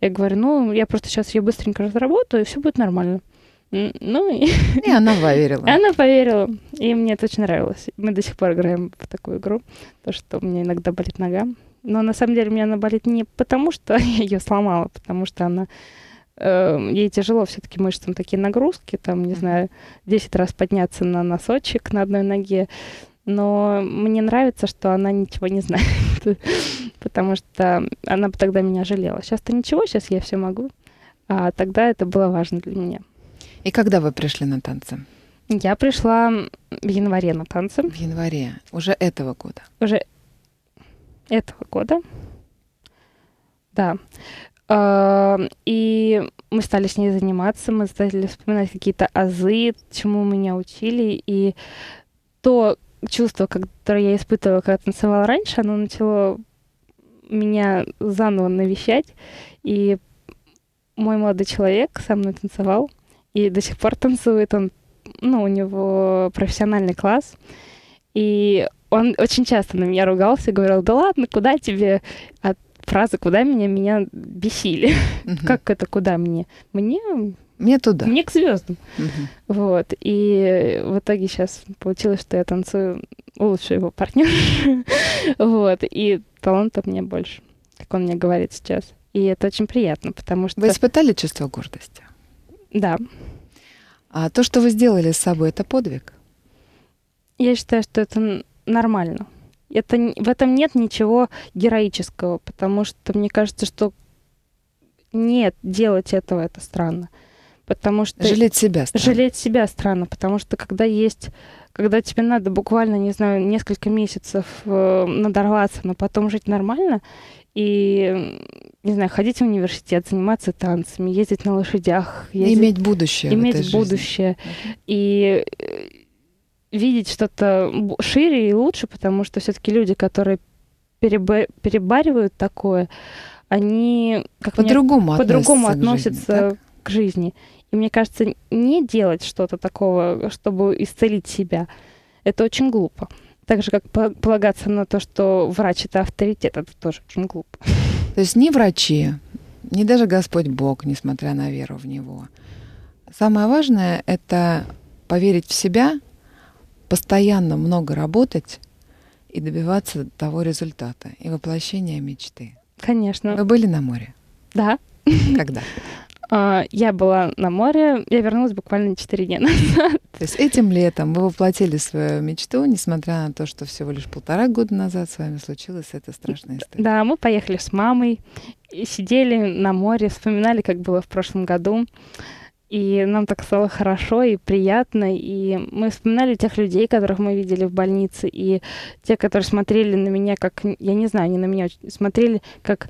Я говорю, ну, я просто сейчас ее быстренько разработаю, и все будет нормально. Ну, и... и она поверила. Она поверила, и мне это очень нравилось. Мы до сих пор играем в такую игру, то, что у меня иногда болит нога. Но на самом деле у меня она болит не потому, что я ее сломала, потому что она э, ей тяжело все-таки мышцам такие нагрузки, там, не знаю, 10 раз подняться на носочек на одной ноге. Но мне нравится, что она ничего не знает, потому что она бы тогда меня жалела. Сейчас-то ничего, сейчас я все могу. А тогда это было важно для меня. И когда вы пришли на танцы? Я пришла в январе на танцы. В январе. Уже этого года. Уже этого года. Да. А, и мы стали с ней заниматься, мы стали вспоминать какие-то азы, чему меня учили. И то чувство, которое я испытывала, когда танцевала раньше, оно начало меня заново навещать. И мой молодой человек со мной танцевал и до сих пор танцует. Он, ну, у него профессиональный класс. И он очень часто на меня ругался, говорил, да ладно, куда тебе от фразы «куда меня?» меня бесили. Uh-huh. как это «куда мне?» Мне мне туда. Мне к звездам. Угу. Вот. И в итоге сейчас получилось, что я танцую лучше его партнер. вот. И таланта мне больше, как он мне говорит сейчас. И это очень приятно, потому что... Вы испытали чувство гордости? Да. А то, что вы сделали с собой, это подвиг? Я считаю, что это нормально. Это, в этом нет ничего героического, потому что мне кажется, что нет, делать этого это странно. Потому что... Жалеть себя странно. Жалеть себя странно, потому что когда есть... Когда тебе надо буквально, не знаю, несколько месяцев э, надорваться, но потом жить нормально, и, не знаю, ходить в университет, заниматься танцами, ездить на лошадях. Ездить, иметь будущее. Иметь будущее. Жизни. И э, видеть что-то шире и лучше, потому что все-таки люди, которые переба- перебаривают такое, они как по-другому, по-другому относятся, к жизни, к жизни. И мне кажется, не делать что-то такого, чтобы исцелить себя, это очень глупо. Так же, как полагаться на то, что врач это авторитет, это тоже очень глупо. То есть ни врачи, ни даже Господь Бог, несмотря на веру в Него. Самое важное — это поверить в себя, постоянно много работать и добиваться того результата и воплощения мечты. Конечно. Вы были на море? Да. Когда? А, я была на море, я вернулась буквально 4 дня назад. То есть этим летом вы воплотили свою мечту, несмотря на то, что всего лишь полтора года назад с вами случилась эта страшная история. Да, мы поехали с мамой, сидели на море, вспоминали, как было в прошлом году. И нам так стало хорошо и приятно. И мы вспоминали тех людей, которых мы видели в больнице, и те, которые смотрели на меня, как, я не знаю, они на меня смотрели как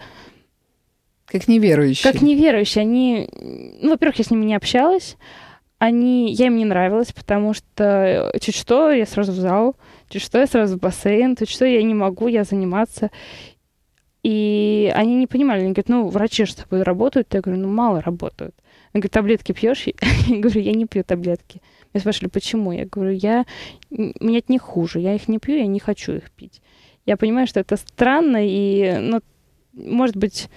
как неверующие. Как неверующие. Они, ну, во-первых, я с ними не общалась. Они, я им не нравилась, потому что чуть что, я сразу в зал, чуть что, я сразу в бассейн, чуть что, я не могу, я заниматься. И они не понимали, они говорят, ну, врачи же с тобой работают. Я говорю, ну, мало работают. Они говорят, таблетки пьешь? Я говорю, я не пью таблетки. Меня спрашивали, почему? Я говорю, я... Мне от них хуже. Я их не пью, я не хочу их пить. Я понимаю, что это странно, и, ну, может быть,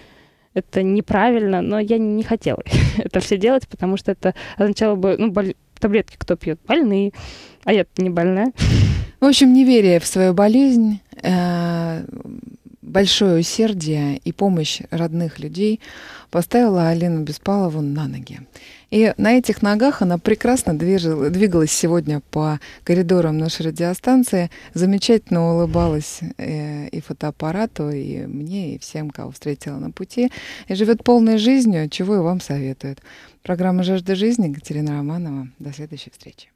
это неправильно, но я не хотела это все делать, потому что это означало бы, ну, боль... таблетки кто пьет? Больные, а я не больная. В общем, неверие в свою болезнь, э, большое усердие и помощь родных людей поставила Алину Беспалову на ноги. И на этих ногах она прекрасно двигалась сегодня по коридорам нашей радиостанции, замечательно улыбалась э, и фотоаппарату, и мне, и всем, кого встретила на пути, и живет полной жизнью, чего и вам советует. Программа «Жажда жизни» Екатерина Романова. До следующей встречи.